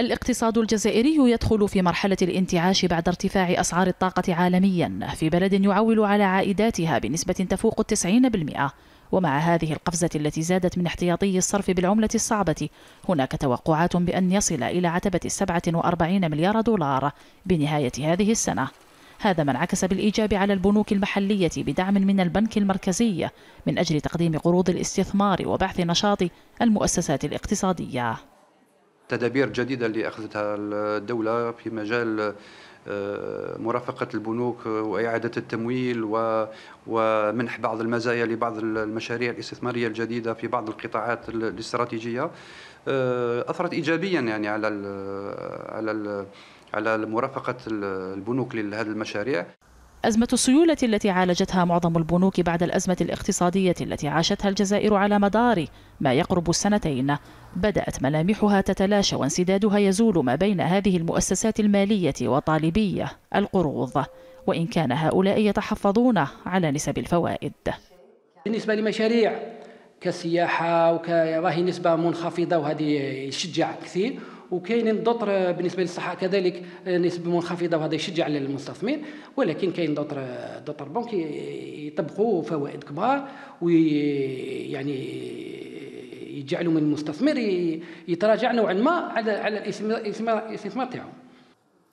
الاقتصاد الجزائري يدخل في مرحلة الانتعاش بعد ارتفاع أسعار الطاقة عالميا في بلد يعول على عائداتها بنسبة تفوق التسعين بالمئة. ومع هذه القفزة التي زادت من احتياطي الصرف بالعملة الصعبة هناك توقعات بأن يصل إلى عتبة السبعة وأربعين مليار دولار بنهاية هذه السنة. هذا ما انعكس بالإيجاب على البنوك المحلية بدعم من البنك المركزي من أجل تقديم قروض الاستثمار وبعث نشاط المؤسسات الاقتصادية. تدابير جديدة اللي أخذتها الدولة في مجال آه، مرافقة البنوك وإعادة التمويل ومنح بعض المزايا لبعض المشاريع الاستثمارية الجديدة في بعض القطاعات الاستراتيجية. آه، أثرت إيجابيا يعني على على على مرافقة البنوك لهذه المشاريع. أزمة السيولة التي عالجتها معظم البنوك بعد الأزمة الاقتصادية التي عاشتها الجزائر على مدار ما يقرب السنتين بدأت ملامحها تتلاشى وانسدادها يزول ما بين هذه المؤسسات المالية وطالبية القروض وإن كان هؤلاء يتحفظون على نسب الفوائد. بالنسبة لمشاريع كالسياحة وكراهي نسبة منخفضة وهذه يشجع كثير. وكاين الدطر بالنسبة للصحة كذلك نسبة منخفضة وهذا يشجع على المستثمر ولكن كاين دطر دطر بنك يطبقوا فوائد كبار ويعني يجعلوا من المستثمر يتراجع نوعا ما على على الإستثمار تاعو.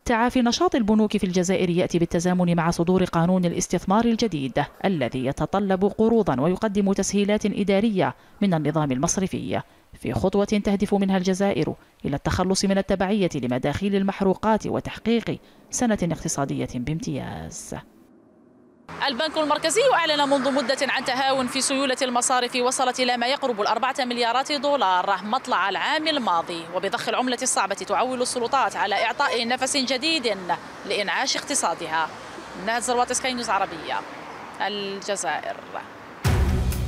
تعافي نشاط البنوك في الجزائر يأتي بالتزامن مع صدور قانون الاستثمار الجديد الذي يتطلب قروضا ويقدم تسهيلات إدارية من النظام المصرفي. في خطوة تهدف منها الجزائر إلى التخلص من التبعية لمداخيل المحروقات وتحقيق سنة اقتصادية بامتياز. البنك المركزي أعلن منذ مدة عن تهاون في سيولة المصارف وصلت إلى ما يقرب الأربعة مليارات دولار مطلع العام الماضي. وبضخ العملة الصعبة تعول السلطات على إعطاء نفس جديد لإنعاش اقتصادها. نهز زروات سكاي نيوز عربية. الجزائر.